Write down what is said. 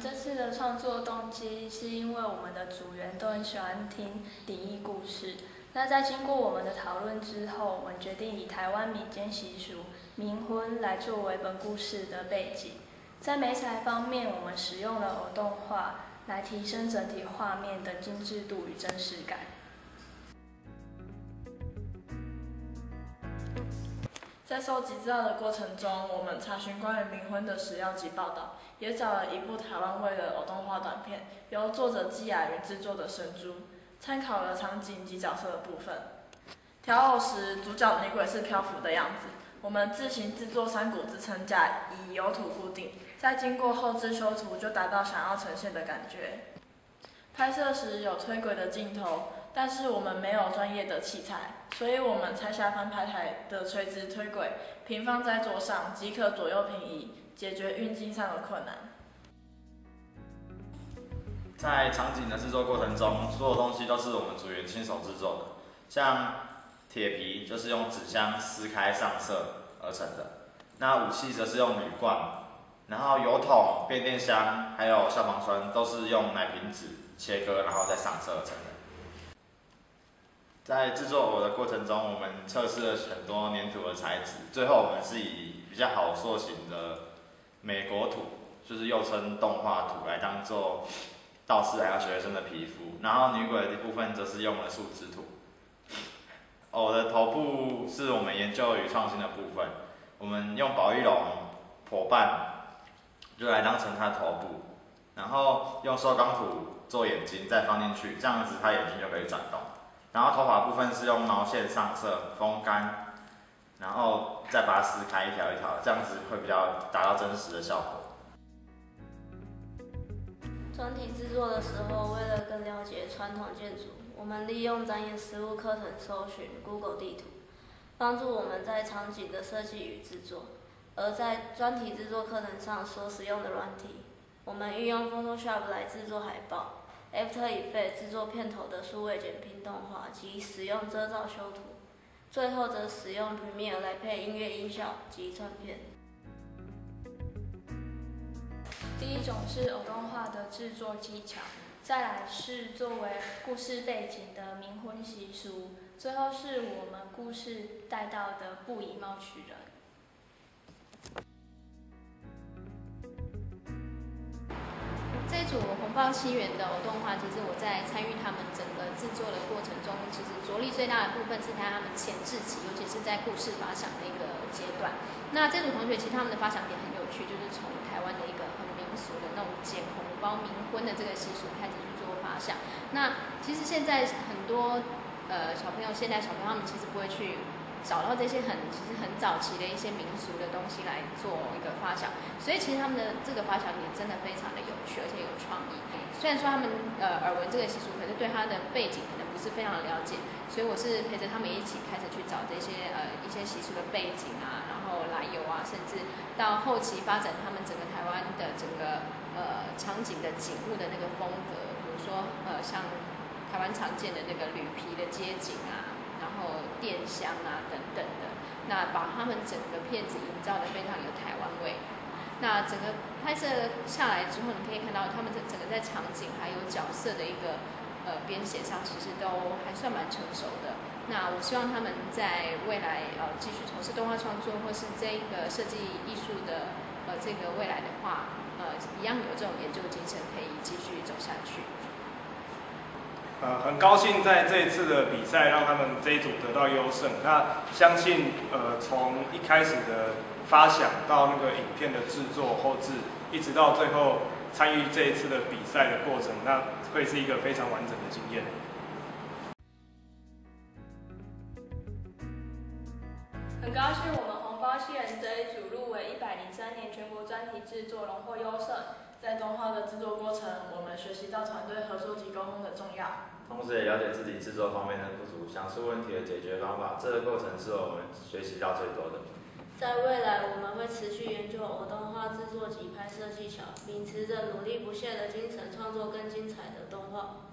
这次的创作动机是因为我们的组员都很喜欢听灵异故事。那在经过我们的讨论之后，我们决定以台湾民间习俗冥婚来作为本故事的背景。在美彩方面，我们使用了偶动画来提升整体画面的精致度与真实感。在收集资料的过程中，我们查询关于冥婚的史料及报道，也找了一部台湾味的偶动画短片，由作者季雅云制作的《神珠》，参考了场景及角色的部分。调偶时，主角女鬼是漂浮的样子。我们自行制作山谷支撑架，以油土固定，再经过后置修图，就达到想要呈现的感觉。拍摄时有推轨的镜头。但是我们没有专业的器材，所以我们拆下翻拍台的垂直推轨，平放在桌上即可左右平移，解决运镜上的困难。在场景的制作过程中，所有东西都是我们组员亲手制作的，像铁皮就是用纸箱撕开上色而成的，那武器则是用铝罐，然后油桶、变电箱还有消防栓都是用奶瓶纸切割，然后再上色而成的。在制作偶的过程中，我们测试了很多粘土的材质，最后我们是以比较好塑形的美国土，就是又称动画土，来当做道士还有学生的皮肤。然后女鬼的部分则是用了树脂土。偶的头部是我们研究与创新的部分，我们用宝玉龙破半，就来当成它头部，然后用塑钢土做眼睛，再放进去，这样子它眼睛就可以转动。然后头发部分是用毛线上色风干，然后再把它撕开一条一条，这样子会比较达到真实的效果。专题制作的时候，为了更了解传统建筑，我们利用展演实物课程搜寻 Google 地图，帮助我们在场景的设计与制作。而在专题制作课程上所使用的软体，我们运用 Photoshop 来制作海报。After Effects 制作片头的数位剪拼动画及使用遮罩修图，最后则使用 Premiere 来配音乐音效及串片。第一种是偶动画的制作技巧，再来是作为故事背景的冥婚习俗，最后是我们故事带到的不以貌取人。包七元的偶动画，其实我在参与他们整个制作的过程中，其实着力最大的部分是在他们前置期，尤其是在故事发想的一个阶段。那这组同学其实他们的发想点很有趣，就是从台湾的一个很民俗的那种捡红包冥婚的这个习俗开始去做发想。那其实现在很多呃小朋友，现在小朋友他们其实不会去。找到这些很其实很早期的一些民俗的东西来做一个发想，所以其实他们的这个发想也真的非常的有趣，而且有创意。虽然说他们呃耳闻这个习俗，可是对它的背景可能不是非常了解，所以我是陪着他们一起开始去找这些呃一些习俗的背景啊，然后来由啊，甚至到后期发展他们整个台湾的整个呃场景的景物的那个风格，比如说呃像台湾常见的那个铝皮的街景啊。然后电箱啊等等的，那把他们整个片子营造的非常有台湾味。那整个拍摄下来之后，你可以看到他们整整个在场景还有角色的一个呃编写上，其实都还算蛮成熟的。那我希望他们在未来呃继续从事动画创作，或是这一个设计艺术的呃这个未来的话，呃一样有这种研究精神，可以继续走下去。呃，很高兴在这一次的比赛让他们这一组得到优胜。那相信，呃，从一开始的发想到那个影片的制作、后置，一直到最后参与这一次的比赛的过程，那会是一个非常完整的经验。很高兴我们红包新人这一组入围一百零三年全国专题制作，荣获优胜。在动画的制作过程，我们学习到团队合作及沟通的重要，同时也了解自己制作方面的不足，想出问题的解决方法。这个过程是我们学习到最多的。在未来，我们会持续研究偶动画制作及拍摄技巧，秉持着努力不懈的精神，创作更精彩的动画。